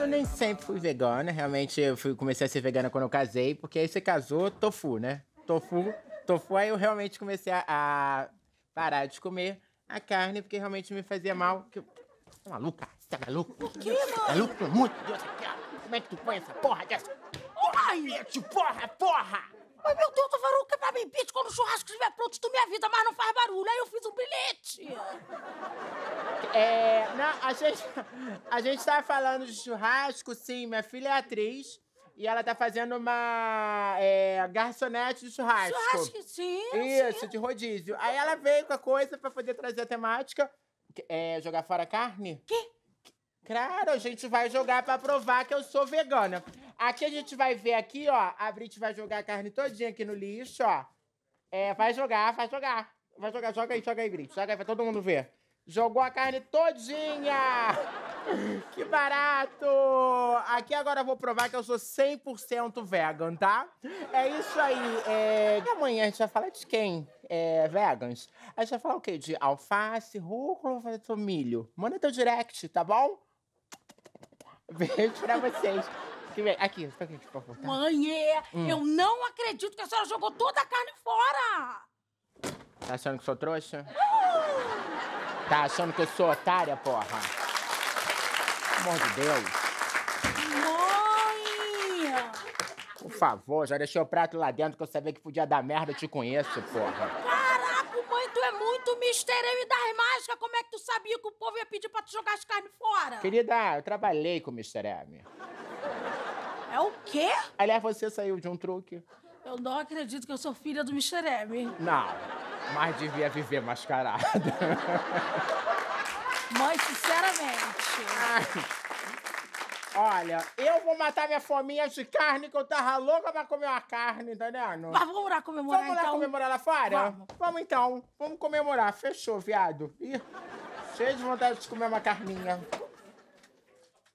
eu nem sempre fui vegana. Realmente, eu fui, comecei a ser vegana quando eu casei, porque aí você casou, tofu, né? Tofu, tofu, aí eu realmente comecei a, a parar de comer a carne, porque realmente me fazia mal. Que... Tá maluca? Você tá maluco? Por quê, mano? Maluco, pelo amor de Deus, como é que tu põe essa porra dessa? Ai! Bitch, porra, porra! Ai, meu Deus, Varuca, pra mim, bitch, quando o churrasco estiver pronto, tu me avisa, mas não faz barulho. Aí eu fiz um bilhete. É, a gente, a gente tava falando de churrasco, sim. Minha filha é atriz e ela tá fazendo uma é, garçonete de churrasco. Churrasco, sim. Isso, sim. de rodízio. Aí ela veio com a coisa pra poder trazer a temática. É, jogar fora a carne? Que? Claro, a gente vai jogar pra provar que eu sou vegana. Aqui a gente vai ver aqui, ó. A Brit vai jogar a carne todinha aqui no lixo, ó. É, vai jogar, vai jogar. Vai jogar, joga aí, joga aí, Brit. Joga aí pra todo mundo ver. Jogou a carne todinha! Que barato! Aqui agora eu vou provar que eu sou 100% vegan, tá? É isso aí. É... E amanhã a gente vai falar de quem? É, vegans. A gente vai falar o quê? De alface, rúcula milho? Manda teu direct, tá bom? Beijo pra vocês. Aqui, aqui, por favor. Tá? Mãe, é, hum. eu não acredito que a senhora jogou toda a carne fora! Tá achando que sou trouxa? Uh! Tá achando que eu sou otária, porra? Pelo amor de Deus. Mãe! Por favor, já deixei o prato lá dentro que eu sabia que podia dar merda, eu te conheço, porra. Caraca, mãe, tu é muito mistério das mágicas. Como é que tu sabia que o povo ia pedir pra tu jogar as carnes fora? Querida, eu trabalhei com o Mr. M. É o quê? Aliás, você saiu de um truque. Eu não acredito que eu sou filha do Mr. M. Não, mas devia viver mascarada. Mãe, sinceramente. Olha, eu vou matar minha fominha de carne, que eu tava louca pra comer uma carne, entendendo? Mas vamos lá comemorar, Vamos lá então? comemorar lá fora? Vamos. Vamos então, vamos comemorar. Fechou, viado. Ih, cheio de vontade de comer uma carninha.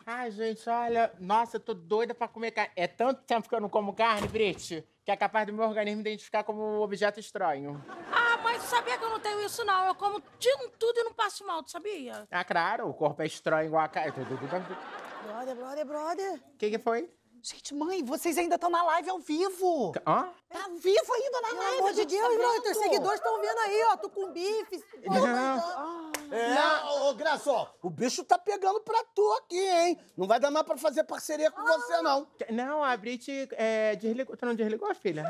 Ai, gente, olha. Nossa, eu tô doida pra comer carne. É tanto tempo que eu não como carne, Brit, que é capaz do meu organismo identificar como objeto estranho. Ah, mas sabia que eu não tenho isso, não. Eu como de tudo e não passo mal, tu sabia? Ah, claro, o corpo é estranho igual a carne. Brother, brother, brother. O que, que foi? Gente, mãe, vocês ainda estão na live ao vivo. Hã? Tá vivo ainda na Pelo live. amor a de Deus, tá brother, vendo. teus seguidores estão vendo aí, ó. Tu com bife. É, ô, ô Graça, ó, o bicho tá pegando pra tu aqui, hein? Não vai dar mais pra fazer parceria com você, não. Não, a Brit é, desligou. Tu não desligou, filha?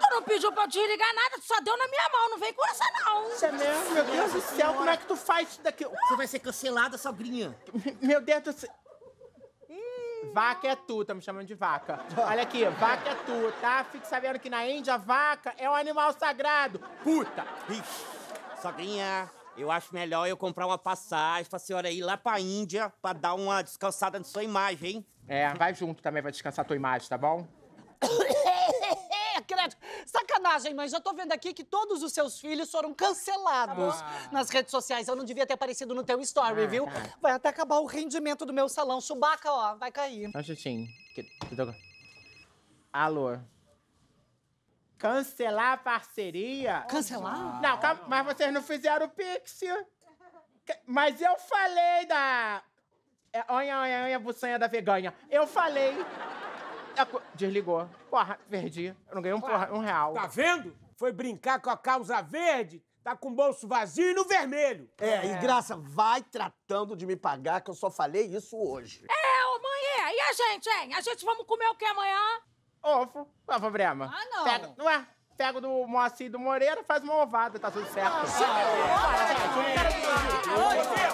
Tu não pediu pra eu desligar nada, tu só deu na minha mão. Não vem com essa, não. Isso é mesmo? Meu Deus do céu, como é que tu faz isso daqui? Você vai ser cancelada, sogrinha. Meu Deus do céu. Vaca é tu, tá me chamando de vaca. Olha aqui, vaca é tu, tá? Fique sabendo que na Índia, vaca é um animal sagrado. Puta! Ixi, sogrinha, eu acho melhor eu comprar uma passagem pra senhora ir lá pra Índia pra dar uma descansada na sua imagem, hein? É, vai junto também, vai descansar tua imagem, tá bom? Credo. Sacanagem, mãe. Já tô vendo aqui que todos os seus filhos foram cancelados nas redes sociais. Eu não devia ter aparecido no teu story, Ah, viu? tá. Vai até acabar o rendimento do meu salão. Chubaca, ó, vai cair. Um tô- Alô? Cancelar a parceria? Cancelar? Não, calma, mas vocês não fizeram o Pix. Mas eu falei da... É, onha, onha, onha, buçanha da veganha. Eu falei... É Desligou. Porra, perdi. Eu não ganhei um, porra, um real. Tá vendo? Foi brincar com a causa verde, tá com o bolso vazio e no vermelho. É, e Graça, vai tratando de me pagar, que eu só falei isso hoje. É, ô mãe, é. E a gente, hein? A gente vamos comer o que amanhã? Ovo. Qual é o problema? Ah, não. Pega, não é? Pega do Moacir e do Moreira, faz uma ovada, tá tudo certo. Ô,